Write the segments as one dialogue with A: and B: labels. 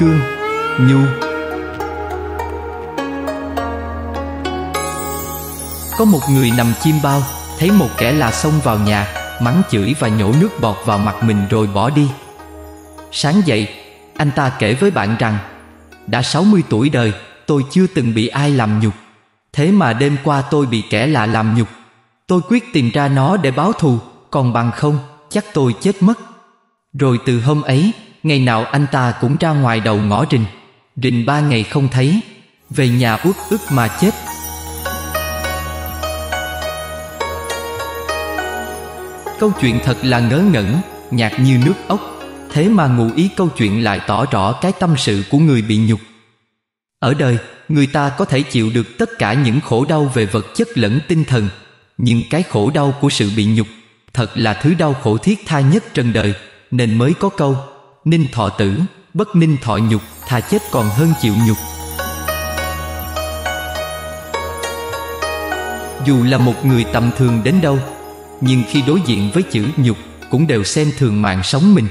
A: cương, Nhu. Có một người nằm chim bao, Thấy một kẻ là xông vào nhà, Mắng chửi và nhổ nước bọt vào mặt mình rồi bỏ đi. Sáng dậy, Anh ta kể với bạn rằng, Đã 60 tuổi đời, Tôi chưa từng bị ai làm nhục. Thế mà đêm qua tôi bị kẻ lạ làm nhục. Tôi quyết tìm ra nó để báo thù, Còn bằng không, Chắc tôi chết mất. Rồi từ hôm ấy Ngày nào anh ta cũng ra ngoài đầu ngõ rình. Rình ba ngày không thấy. Về nhà út ức mà chết. Câu chuyện thật là ngớ ngẩn Nhạt như nước ốc. Thế mà ngụ ý câu chuyện lại tỏ rõ cái tâm sự của người bị nhục. Ở đời, người ta có thể chịu được tất cả những khổ đau về vật chất lẫn tinh thần. Nhưng cái khổ đau của sự bị nhục Thật là thứ đau khổ thiết tha nhất trần đời Nên mới có câu Ninh thọ tử, bất ninh thọ nhục Thà chết còn hơn chịu nhục. Dù là một người tầm thường đến đâu Nhưng khi đối diện với chữ nhục Cũng đều xem thường mạng sống mình.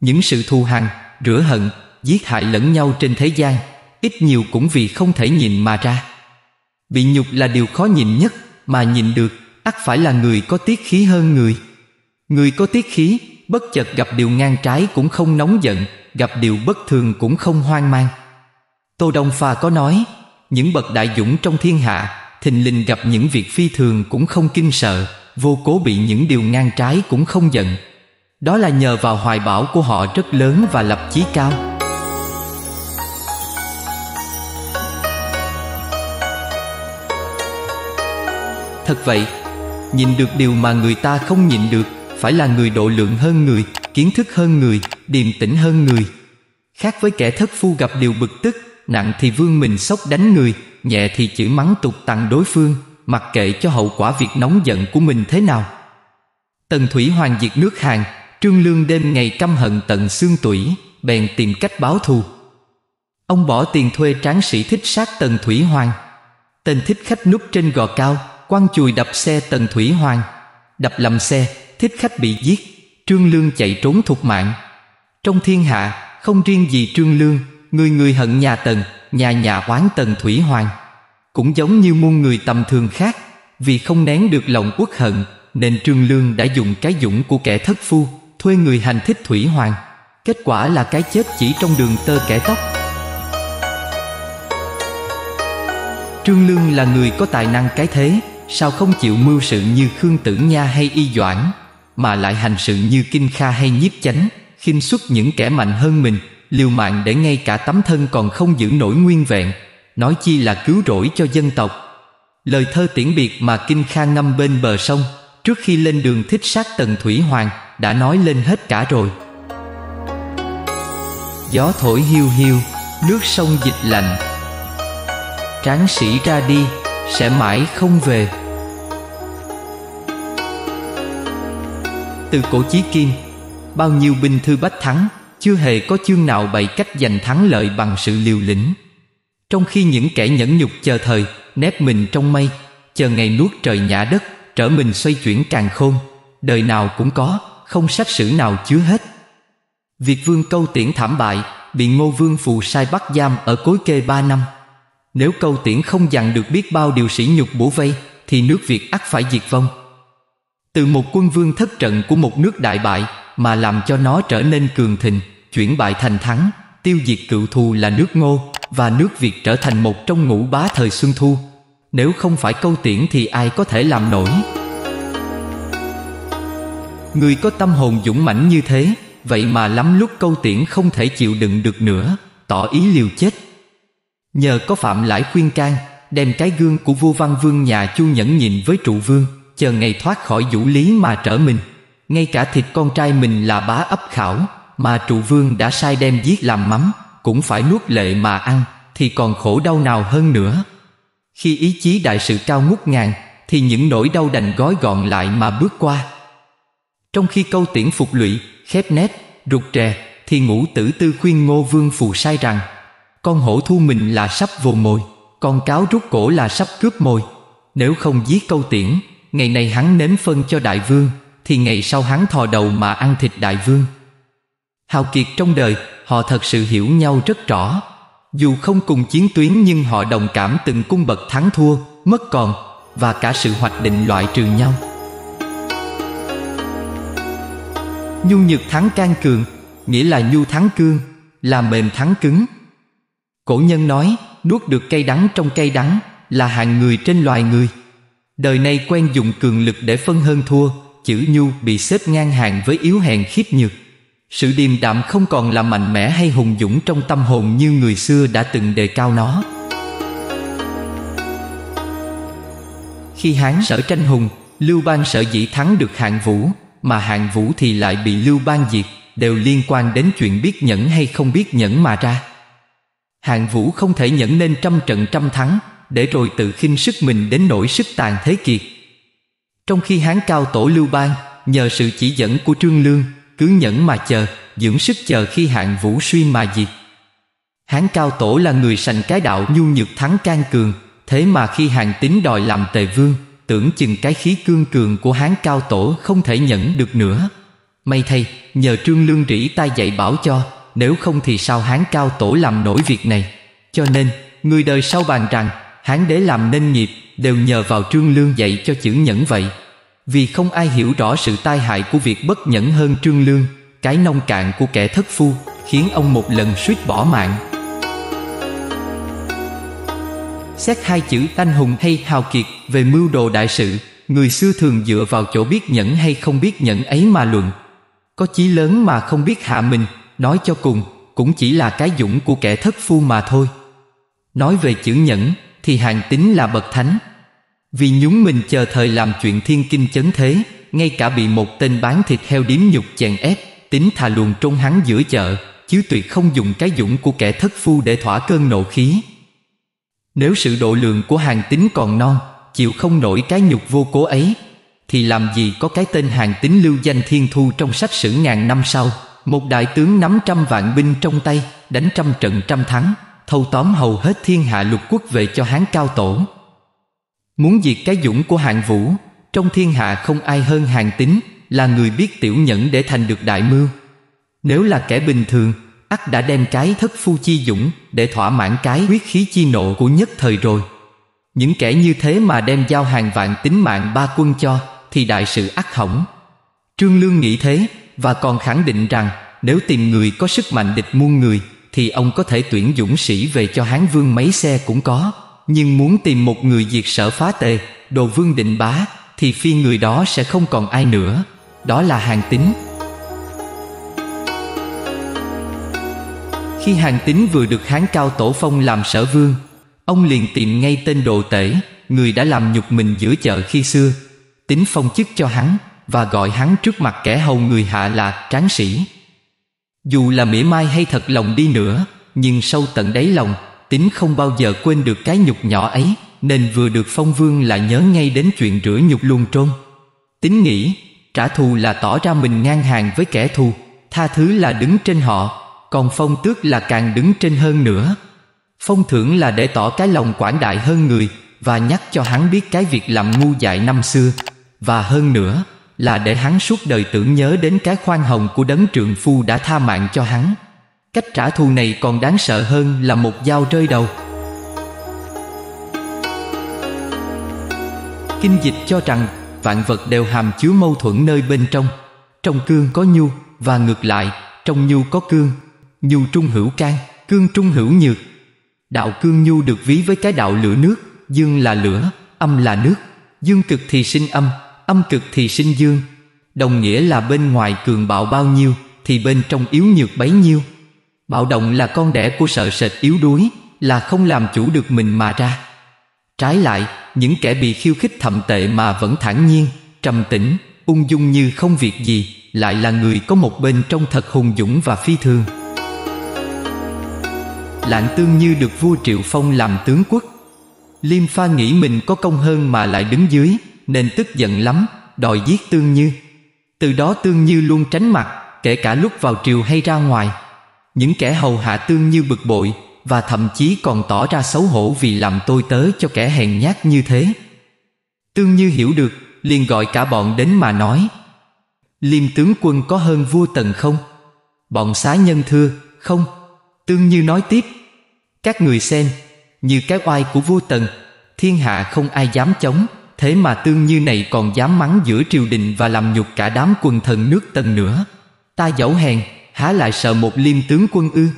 A: Những sự thù hằn, rửa hận Giết hại lẫn nhau trên thế gian Ít nhiều cũng vì không thể nhìn mà ra. Bị nhục là điều khó nhìn nhất Mà nhìn được ắt phải là người có tiết khí hơn người. Người có tiết khí Bất chợt gặp điều ngang trái cũng không nóng giận, Gặp điều bất thường cũng không hoang mang. Tô Đông Pha có nói, Những bậc đại dũng trong thiên hạ, Thình lình gặp những việc phi thường cũng không kinh sợ, Vô cố bị những điều ngang trái cũng không giận. Đó là nhờ vào hoài bão của họ rất lớn và lập chí cao. Thật vậy, Nhìn được điều mà người ta không nhìn được phải là người độ lượng hơn người, Kiến thức hơn người, Điềm tĩnh hơn người. Khác với kẻ thất phu gặp điều bực tức, Nặng thì vương mình sốc đánh người, Nhẹ thì chửi mắng tục tặng đối phương, Mặc kệ cho hậu quả việc nóng giận của mình thế nào. Tần Thủy Hoàng diệt nước Hàn, Trương Lương đêm ngày căm hận tận xương tủy, Bèn tìm cách báo thù. Ông bỏ tiền thuê tráng sĩ thích sát Tần Thủy Hoàng. Tên thích khách núp trên gò cao, Quăng chùi đập xe Tần Thủy Hoàng. Đập lầm xe Thích khách bị giết, Trương Lương chạy trốn thục mạng. Trong thiên hạ, Không riêng gì Trương Lương, Người người hận nhà Tần, Nhà nhà oán Tần Thủy Hoàng. Cũng giống như muôn người tầm thường khác, Vì không nén được lòng uất hận, Nên Trương Lương đã dùng cái dũng của kẻ thất phu, Thuê người hành thích Thủy Hoàng. Kết quả là cái chết chỉ trong đường tơ kẻ tóc. Trương Lương là người có tài năng cái thế, Sao không chịu mưu sự như Khương Tử Nha hay Y Doãn? Mà lại hành sự như Kinh Kha hay Nhiếp Chánh, khinh xuất những kẻ mạnh hơn mình, liều mạng để ngay cả tấm thân còn không giữ nổi nguyên vẹn, nói chi là cứu rỗi cho dân tộc. Lời thơ tiễn biệt mà kinh kha ngâm bên bờ sông, trước khi lên đường thích sát tần thủy hoàng, đã nói lên hết cả rồi. Gió thổi hiu hiu, nước sông dịch lạnh. Tráng sĩ ra đi, sẽ mãi không về. Từ cổ chí kim. Bao nhiêu binh thư bách thắng, chưa hề có chương nào bày cách giành thắng lợi bằng sự liều lĩnh. Trong khi những kẻ nhẫn nhục chờ thời, nép mình trong mây, chờ ngày nuốt trời nhã đất, trở mình xoay chuyển càng khôn, đời nào cũng có, không sách sử nào chứa hết. Việt vương câu tiễn thảm bại, Bị ngô vương phù sai bắt giam ở cối kê ba năm. Nếu câu tiễn không dặn được biết bao điều sĩ nhục bổ vây, Thì nước Việt ắt phải diệt vong. Từ một quân vương thất trận của một nước đại bại mà làm cho nó trở nên cường thịnh, chuyển bại thành thắng, tiêu diệt cựu thù là nước Ngô và nước Việt trở thành một trong ngũ bá thời Xuân Thu. Nếu không phải câu tiễn thì ai có thể làm nổi? Người có tâm hồn dũng mãnh như thế, vậy mà lắm lúc câu tiễn không thể chịu đựng được nữa, tỏ ý liều chết. Nhờ có Phạm Lãi khuyên can, đem cái gương của vua văn vương nhà Chu nhẫn nhìn với trụ vương, chờ ngày thoát khỏi vũ lý mà trở mình. Ngay cả thịt con trai mình là bá ấp khảo Mà trụ vương đã sai đem giết làm mắm Cũng phải nuốt lệ mà ăn Thì còn khổ đau nào hơn nữa. Khi ý chí đại sự cao ngút ngàn Thì những nỗi đau đành gói gọn lại mà bước qua. Trong khi câu tiễn phục lụy Khép nét, rụt rè Thì ngũ tử tư khuyên ngô vương phù sai rằng Con hổ thu mình là sắp vồ mồi Con cáo rút cổ là sắp cướp mồi. Nếu không giết câu tiễn Ngày này hắn nếm phân cho đại vương thì ngày sau hắn thò đầu mà ăn thịt đại vương hào kiệt trong đời họ thật sự hiểu nhau rất rõ. Dù không cùng chiến tuyến nhưng họ đồng cảm từng cung bậc thắng thua, mất còn và cả sự hoạch định loại trừ nhau. Nhu nhược thắng can cường, nghĩa là nhu thắng cương, là mềm thắng cứng. Cổ nhân nói, nuốt được cây đắng trong cây đắng là hạng người trên loài người. Đời này quen dùng cường lực để phân hơn thua, chữ nhu bị xếp ngang hàng với yếu hèn khiếp nhược. Sự điềm đạm không còn là mạnh mẽ hay hùng dũng trong tâm hồn như người xưa đã từng đề cao nó. Khi Hán sở tranh hùng, Lưu Bang sở dĩ thắng được hạng vũ, mà hạng vũ thì lại bị Lưu Bang diệt, đều liên quan đến chuyện biết nhẫn hay không biết nhẫn mà ra. Hạng vũ không thể nhẫn nên trăm trận trăm thắng, để rồi tự khinh sức mình đến nỗi sức tàn thế kiệt. Trong khi Hán cao tổ Lưu Bang, nhờ sự chỉ dẫn của Trương Lương, cứ nhẫn mà chờ, dưỡng sức chờ khi hạng vũ suy mà diệt. Hán cao tổ là người sành cái đạo nhu nhược thắng can cường, thế mà khi hàng tín đòi làm tề vương, tưởng chừng cái khí cương cường của hán cao tổ không thể nhẫn được nữa. May thay, nhờ trương lương rỉ tay dạy bảo cho, nếu không thì sao hán cao tổ làm nổi việc này. Cho nên, người đời sau bàn rằng, hán đế làm nên nghiệp đều nhờ vào trương lương dạy cho chữ nhẫn vậy. Vì không ai hiểu rõ sự tai hại của việc bất nhẫn hơn trương lương, cái nông cạn của kẻ thất phu, khiến ông một lần suýt bỏ mạng. Xét hai chữ anh hùng hay hào kiệt về mưu đồ đại sự, người xưa thường dựa vào chỗ biết nhẫn hay không biết nhẫn ấy mà luận. Có chí lớn mà không biết hạ mình, nói cho cùng, cũng chỉ là cái dũng của kẻ thất phu mà thôi. Nói về chữ nhẫn, thì hàng tính là bậc thánh. Vì nhúng mình chờ thời làm chuyện thiên kinh chấn thế, ngay cả bị một tên bán thịt heo điếm nhục chèn ép, tính thà luồn trôn hắn giữa chợ, chứ tuyệt không dùng cái dũng của kẻ thất phu để thỏa cơn nộ khí. Nếu sự độ lượng của hàng tính còn non Chịu không nổi cái nhục vô cố ấy Thì làm gì có cái tên hàng tính lưu danh thiên thu trong sách sử ngàn năm sau Một đại tướng nắm trăm vạn binh trong tay Đánh trăm trận trăm thắng Thâu tóm hầu hết thiên hạ lục quốc về cho hán cao tổ Muốn diệt cái dũng của hạng vũ, Trong thiên hạ không ai hơn hàng tín, Là người biết tiểu nhẫn để thành được đại mưu Nếu là kẻ bình thường, ắt đã đem cái thất phu chi dũng để thỏa mãn cái quyết khí chi nộ của nhất thời rồi. Những kẻ như thế mà đem giao hàng vạn tính mạng ba quân cho, thì đại sự ắt hỏng. Trương Lương nghĩ thế, và còn khẳng định rằng, nếu tìm người có sức mạnh địch muôn người thì ông có thể tuyển dũng sĩ về cho Hán Vương mấy xe cũng có. Nhưng muốn tìm một người diệt sở phá tề, đồ vương định bá thì phi người đó sẽ không còn ai nữa. Đó là hàng tính. Khi hàng tín vừa được hán cao tổ phong làm sở vương Ông liền tìm ngay tên đồ tể Người đã làm nhục mình giữa chợ khi xưa Tính phong chức cho hắn Và gọi hắn trước mặt kẻ hầu người hạ là tráng sĩ dù là mỉa mai hay thật lòng đi nữa, Nhưng sâu tận đáy lòng, Tính không bao giờ quên được cái nhục nhỏ ấy, Nên vừa được phong vương là nhớ ngay đến chuyện rửa nhục luôn trôn. Tính nghĩ, Trả thù là tỏ ra mình ngang hàng với kẻ thù, Tha thứ là đứng trên họ, còn phong tước là càng đứng trên hơn nữa. Phong thưởng là để tỏ cái lòng quảng đại hơn người, Và nhắc cho hắn biết cái việc làm ngu dại năm xưa. Và hơn nữa là để hắn suốt đời tưởng nhớ đến cái khoan hồng của đấng trượng phu đã tha mạng cho hắn. Cách trả thù này còn đáng sợ hơn là một dao rơi đầu. Kinh dịch cho rằng vạn vật đều hàm chứa mâu thuẫn nơi bên trong. Trong cương có nhu và ngược lại Trong nhu có cương. Nhu trung hữu can, cương trung hữu nhược. Đạo cương nhu được ví với cái đạo lửa nước, dương là lửa, âm là nước. Dương cực thì sinh âm, âm cực thì sinh dương. Đồng nghĩa là bên ngoài cường bạo bao nhiêu, thì bên trong yếu nhược bấy nhiêu. Bạo động là con đẻ của sợ sệt yếu đuối, là không làm chủ được mình mà ra. Trái lại, những kẻ bị khiêu khích thậm tệ mà vẫn thản nhiên, trầm tĩnh, ung dung như không việc gì, lại là người có một bên trong thật hùng dũng và phi thường. Lạng tương như được vua Triệu Phong làm tướng quốc Liêm pha nghĩ mình có công hơn mà lại đứng dưới nên tức giận lắm, Đòi giết tương như. Từ đó tương như luôn tránh mặt, Kể cả lúc vào triều hay ra ngoài. Những kẻ hầu hạ tương như bực bội, Và thậm chí còn tỏ ra xấu hổ Vì làm tôi tớ cho kẻ hèn nhát như thế. Tương như hiểu được, liền gọi cả bọn đến mà nói. Liêm tướng quân có hơn vua tần không? Bọn xá nhân thưa, Không. Tương Như nói tiếp. Các người xem, Như cái oai của vua Tần, Thiên hạ không ai dám chống. Thế mà Tương Như này còn dám mắng giữa triều đình Và làm nhục cả đám quần thần nước Tần nữa. Ta dẫu hèn, Há lại sợ một liêm tướng quân ư?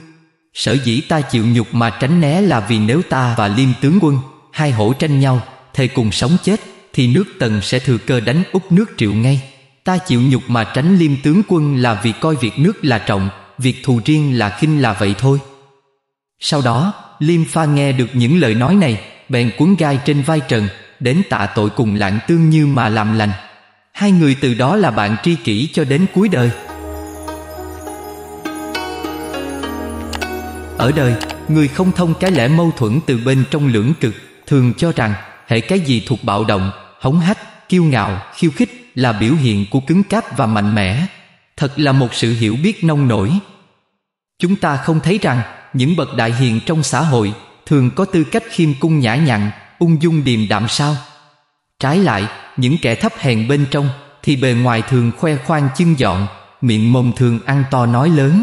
A: Sở dĩ ta chịu nhục mà tránh né là vì nếu ta và liêm tướng quân, Hai hổ tranh nhau, Thề cùng sống chết, Thì nước Tần sẽ thừa cơ đánh úp nước triệu ngay. Ta chịu nhục mà tránh liêm tướng quân là vì coi việc nước là trọng, Việc thù riêng là khinh là vậy thôi. Sau đó, Liêm pha nghe được những lời nói này, Bèn cuốn gai trên vai Trần Đến tạ tội cùng lạng tương như mà làm lành. Hai người từ đó là bạn tri kỷ cho đến cuối đời. Ở đời, người không thông cái lẽ mâu thuẫn từ bên trong lưỡng cực Thường cho rằng hệ cái gì thuộc bạo động, hống hách, kiêu ngạo, khiêu khích Là biểu hiện của cứng cáp và mạnh mẽ. Thật là một sự hiểu biết nông nổi. Chúng ta không thấy rằng những bậc đại hiền trong xã hội thường có tư cách khiêm cung nhã nhặn, ung dung điềm đạm sao? Trái lại, những kẻ thấp hèn bên trong thì bề ngoài thường khoe khoang chưng dọn, miệng mồm thường ăn to nói lớn.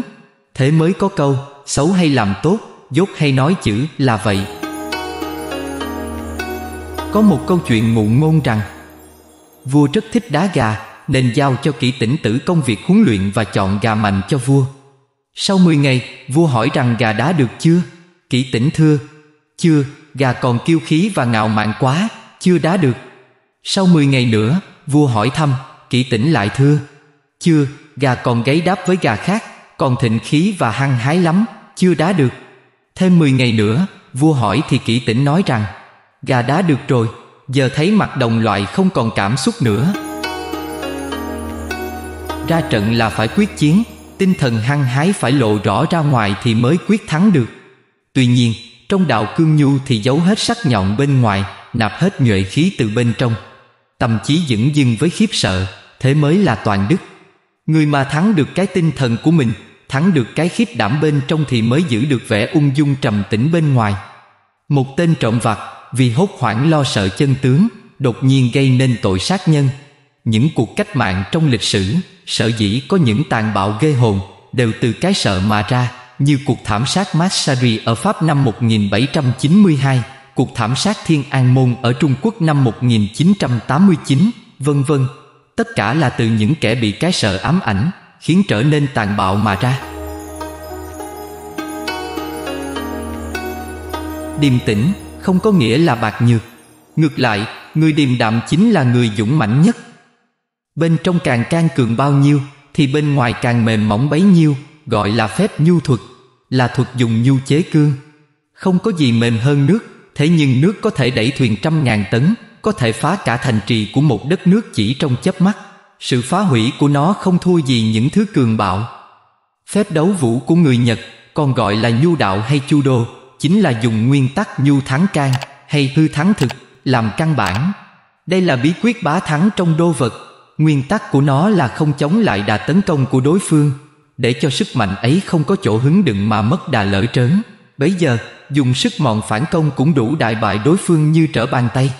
A: Thế mới có câu, xấu hay làm tốt, dốt hay nói chữ là vậy. Có một câu chuyện ngụ ngôn rằng Vua rất thích đá gà Nên giao cho kỹ tỉnh tử công việc huấn luyện và chọn gà mạnh cho vua Sau 10 ngày Vua hỏi rằng gà đá được chưa Kỹ tỉnh thưa Chưa, gà còn kiêu khí và ngạo mạn quá Chưa đá được. Sau 10 ngày nữa Vua hỏi thăm kỵ tỉnh lại thưa. Chưa, gà còn gáy đáp với gà khác Còn thịnh khí và hăng hái lắm Chưa đá được. Thêm 10 ngày nữa Vua hỏi thì kỵ tỉnh nói rằng Gà đá được rồi Giờ thấy mặt đồng loại không còn cảm xúc nữa. Ra trận là phải quyết chiến Tinh thần hăng hái phải lộ rõ ra ngoài thì mới quyết thắng được. Tuy nhiên trong đạo cương nhu thì giấu hết sắc nhọn bên ngoài, Nạp hết nhuệ khí từ bên trong. Tâm trí dững dưng với khiếp sợ, Thế mới là toàn đức. Người mà thắng được cái tinh thần của mình, Thắng được cái khiếp đảm bên trong Thì mới giữ được vẻ ung dung trầm tĩnh bên ngoài. Một tên trộm vặt, Vì hốt hoảng lo sợ chân tướng, Đột nhiên gây nên tội sát nhân. Những cuộc cách mạng trong lịch sử, Sở dĩ có những tàn bạo ghê hồn, Đều từ cái sợ mà ra. Như cuộc thảm sát Massari ở Pháp năm 1792 Cuộc thảm sát Thiên An Môn ở Trung Quốc năm 1989 Vân vân. Tất cả là từ những kẻ bị cái sợ ám ảnh Khiến trở nên tàn bạo mà ra. Điềm tĩnh không có nghĩa là bạc nhược. Ngược lại, người điềm đạm chính là người dũng mãnh nhất. Bên trong càng can cường bao nhiêu Thì bên ngoài càng mềm mỏng bấy nhiêu. Gọi là phép nhu thuật, Là thuật dùng nhu chế cương. Không có gì mềm hơn nước, Thế nhưng nước có thể đẩy thuyền trăm ngàn tấn, Có thể phá cả thành trì của một đất nước chỉ trong chớp mắt. Sự phá hủy của nó không thua gì những thứ cường bạo. Phép đấu vũ của người Nhật, Còn gọi là nhu đạo hay chu đô, Chính là dùng nguyên tắc nhu thắng can, Hay hư thắng thực, Làm căn bản. Đây là bí quyết bá thắng trong đô vật. Nguyên tắc của nó là không chống lại đà tấn công của đối phương. Để cho sức mạnh ấy không có chỗ hứng đựng mà mất đà lỡ trớn. Bấy giờ, dùng sức mòn phản công cũng đủ đại bại đối phương như trở bàn tay.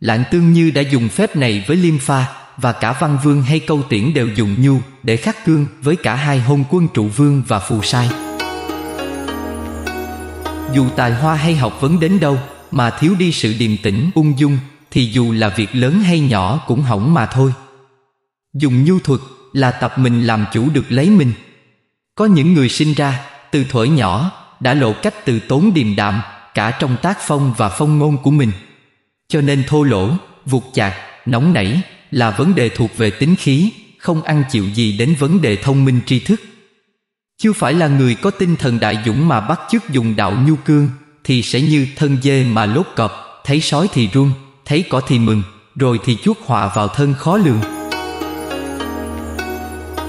A: Lạng tương như đã dùng phép này với liêm pha Và cả văn vương hay câu tiễn đều dùng nhu Để khắc cương với cả hai hôn quân trụ vương và phù sai. Dù tài hoa hay học vấn đến đâu Mà thiếu đi sự điềm tĩnh, ung dung Thì dù là việc lớn hay nhỏ cũng hỏng mà thôi. Dùng nhu thuật là tập mình làm chủ được lấy mình. Có những người sinh ra từ thuở nhỏ đã lộ cách từ tốn điềm đạm cả trong tác phong và phong ngôn của mình. Cho nên thô lỗ, vụt chạc, nóng nảy là vấn đề thuộc về tính khí, không ăn chịu gì đến vấn đề thông minh tri thức. Chưa phải là người có tinh thần đại dũng mà bắt chước dùng đạo nhu cương thì sẽ như thân dê mà lốt cọp, thấy sói thì run, thấy cỏ thì mừng, rồi thì chuốt họa vào thân khó lường.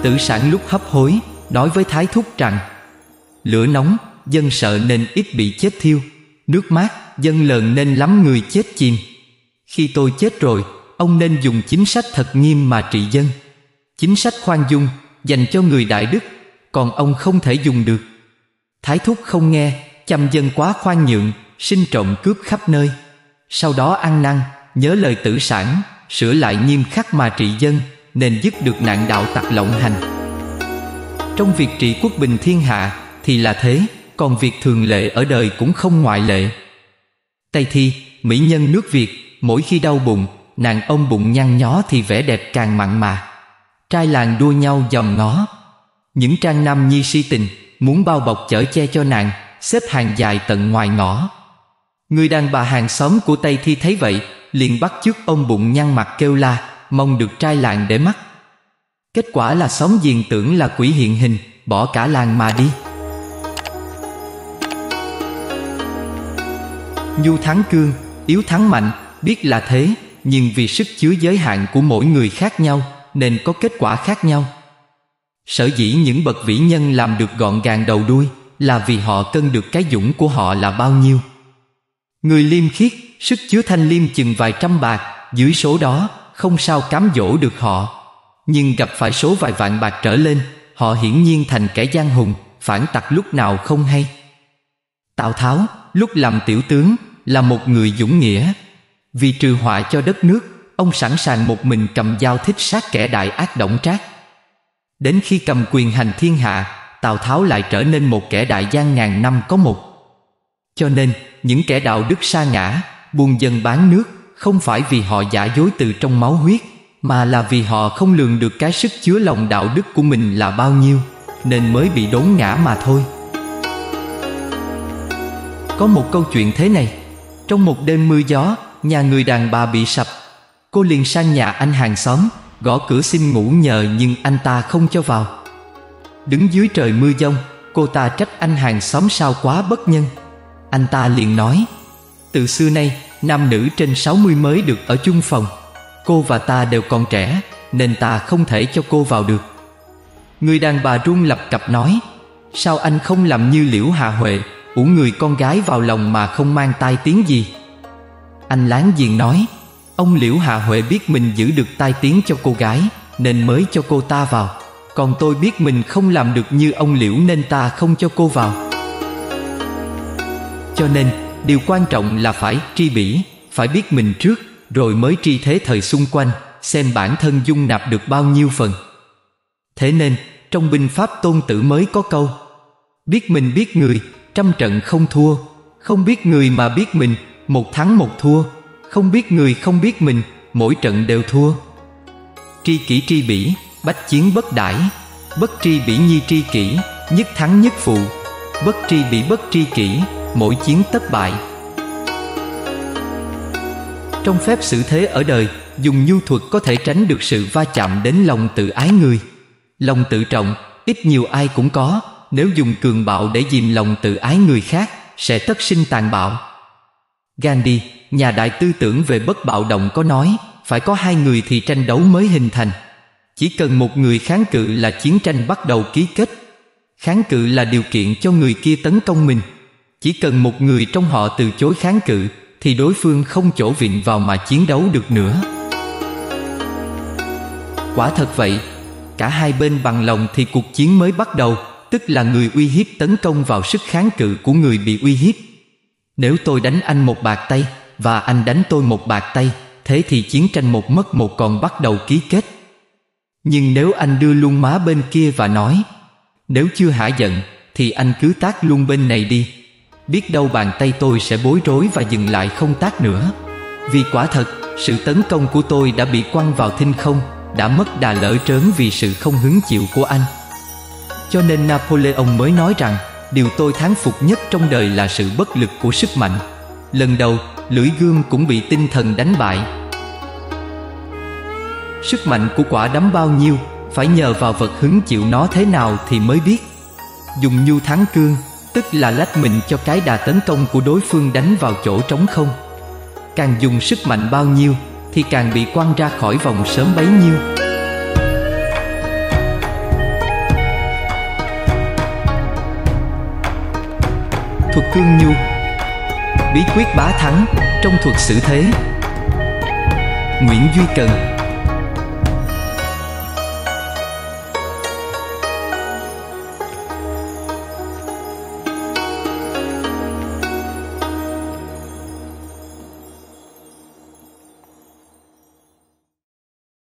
A: Tử sản lúc hấp hối nói với thái thúc rằng lửa nóng dân sợ nên ít bị chết thiêu Nước mát, dân lờn nên lắm người chết chìm. Khi tôi chết rồi, ông nên dùng chính sách thật nghiêm mà trị dân. Chính sách khoan dung, dành cho người đại đức Còn ông không thể dùng được. Thái thúc không nghe, chăm dân quá khoan nhượng Sinh trộm cướp khắp nơi. Sau đó ăn năn, nhớ lời tử sản Sửa lại nghiêm khắc mà trị dân Nên dứt được nạn đạo tặc lộng hành. Trong việc trị quốc bình thiên hạ thì là thế, còn việc thường lệ ở đời cũng không ngoại lệ. Tây thi, mỹ nhân nước Việt, mỗi khi đau bụng, nàng ông bụng nhăn nhó thì vẻ đẹp càng mặn mà. Trai làng đua nhau dòm ngó. Những trang nam nhi si tình, muốn bao bọc chở che cho nàng, xếp hàng dài tận ngoài ngõ. Người đàn bà hàng xóm của Tây Thi thấy vậy, liền bắt chước ông bụng nhăn mặt kêu la, mong được trai làng để mắt. Kết quả là xóm giềng tưởng là quỷ hiện hình, bỏ cả làng mà đi. Nhu thắng cương, yếu thắng mạnh, biết là thế, nhưng vì sức chứa giới hạn của mỗi người khác nhau, nên có kết quả khác nhau. Sở dĩ những bậc vĩ nhân làm được gọn gàng đầu đuôi là vì họ cân được cái dũng của họ là bao nhiêu. Người liêm khiết, sức chứa thanh liêm chừng vài trăm bạc, dưới số đó không sao cám dỗ được họ. Nhưng gặp phải số vài vạn bạc trở lên, họ hiển nhiên thành kẻ gian hùng, phản tặc lúc nào không hay. Tào Tháo, lúc làm tiểu tướng, là một người dũng nghĩa. Vì trừ họa cho đất nước, ông sẵn sàng một mình cầm dao thích sát kẻ đại ác động trác. Đến khi cầm quyền hành thiên hạ, Tào Tháo lại trở nên một kẻ đại gian ngàn năm có một. Cho nên, những kẻ đạo đức sa ngã, buôn dân bán nước, không phải vì họ giả dối từ trong máu huyết, mà là vì họ không lường được cái sức chứa lòng đạo đức của mình là bao nhiêu, nên mới bị đốn ngã mà thôi. Có một câu chuyện thế này, trong một đêm mưa gió, nhà người đàn bà bị sập. Cô liền sang nhà anh hàng xóm, gõ cửa xin ngủ nhờ nhưng anh ta không cho vào. Đứng dưới trời mưa giông, cô ta trách anh hàng xóm sao quá bất nhân. Anh ta liền nói, từ xưa nay, nam nữ trên 60 mới được ở chung phòng. Cô và ta đều còn trẻ, nên ta không thể cho cô vào được. Người đàn bà run lập cập nói, sao anh không làm như liễu hạ huệ, ủ người con gái vào lòng mà không mang tai tiếng gì? Anh láng giềng nói, ông liễu hạ huệ biết mình giữ được tai tiếng cho cô gái, nên mới cho cô ta vào. Còn tôi biết mình không làm được như ông liễu nên ta không cho cô vào. Cho nên, điều quan trọng là phải tri bỉ, phải biết mình trước, rồi mới tri thế thời xung quanh, xem bản thân dung nạp được bao nhiêu phần. Thế nên, trong binh pháp tôn tử mới có câu Biết mình biết người, trăm trận không thua. Không biết người mà biết mình, một thắng một thua. Không biết người không biết mình, mỗi trận đều thua. Tri kỷ tri bỉ, bách chiến bất đãi. Bất tri bỉ nhi tri kỷ, nhất thắng nhất phụ. Bất tri bỉ bất tri kỷ, mỗi chiến tất bại trong phép xử thế ở đời, dùng nhu thuật có thể tránh được sự va chạm đến lòng tự ái người. Lòng tự trọng, ít nhiều ai cũng có. Nếu dùng cường bạo để dìm lòng tự ái người khác, sẽ tất sinh tàn bạo. Gandhi, nhà đại tư tưởng về bất bạo động có nói, phải có hai người thì tranh đấu mới hình thành. Chỉ cần một người kháng cự là chiến tranh bắt đầu ký kết. Kháng cự là điều kiện cho người kia tấn công mình. Chỉ cần một người trong họ từ chối kháng cự thì đối phương không chỗ vịn vào mà chiến đấu được nữa. Quả thật vậy, cả hai bên bằng lòng thì cuộc chiến mới bắt đầu, tức là người uy hiếp tấn công vào sức kháng cự của người bị uy hiếp. Nếu tôi đánh anh một bạc tay, và anh đánh tôi một bạc tay, thế thì chiến tranh một mất một còn bắt đầu ký kết. Nhưng nếu anh đưa luôn má bên kia và nói, nếu chưa hả giận, thì anh cứ tác luôn bên này đi biết đâu bàn tay tôi sẽ bối rối và dừng lại không tác nữa. Vì quả thật, sự tấn công của tôi đã bị quăng vào thinh không, đã mất đà lỡ trớn vì sự không hứng chịu của anh. Cho nên napoleon mới nói rằng, điều tôi thán phục nhất trong đời là sự bất lực của sức mạnh. Lần đầu, lưỡi gươm cũng bị tinh thần đánh bại. Sức mạnh của quả đấm bao nhiêu, phải nhờ vào vật hứng chịu nó thế nào thì mới biết. Dùng nhu thắng cương tức là lách mình cho cái đà tấn công của đối phương đánh vào chỗ trống không. Càng dùng sức mạnh bao nhiêu, thì càng bị quăng ra khỏi vòng sớm bấy nhiêu. Thuật cương nhu, bí quyết bá thắng trong thuật xử thế. Nguyễn duy cần